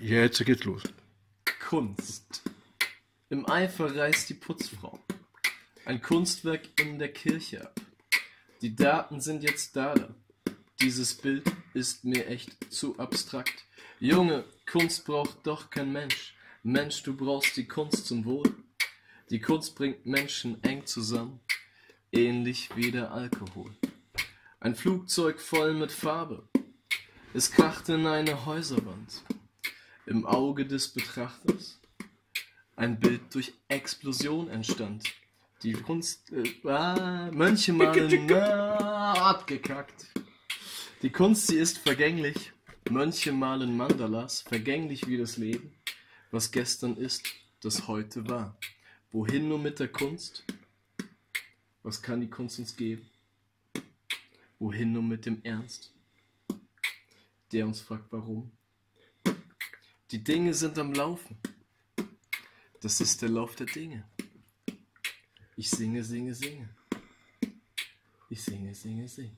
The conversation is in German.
Jetzt geht's los. Kunst. Im Eifer reißt die Putzfrau ein Kunstwerk in der Kirche ab. Die Daten sind jetzt da. Dieses Bild ist mir echt zu abstrakt. Junge, Kunst braucht doch kein Mensch. Mensch, du brauchst die Kunst zum Wohl. Die Kunst bringt Menschen eng zusammen, ähnlich wie der Alkohol. Ein Flugzeug voll mit Farbe. Es kracht in eine Häuserwand. Im Auge des Betrachters ein Bild durch Explosion entstand. Die Kunst, äh, ah, Mönche malen, ah, abgekackt. Die Kunst, sie ist vergänglich. Mönche malen Mandalas, vergänglich wie das Leben. Was gestern ist, das heute war. Wohin nur mit der Kunst? Was kann die Kunst uns geben? Wohin nur mit dem Ernst? Der uns fragt, warum? Die Dinge sind am Laufen. Das ist der Lauf der Dinge. Ich singe, singe, singe. Ich singe, singe, singe.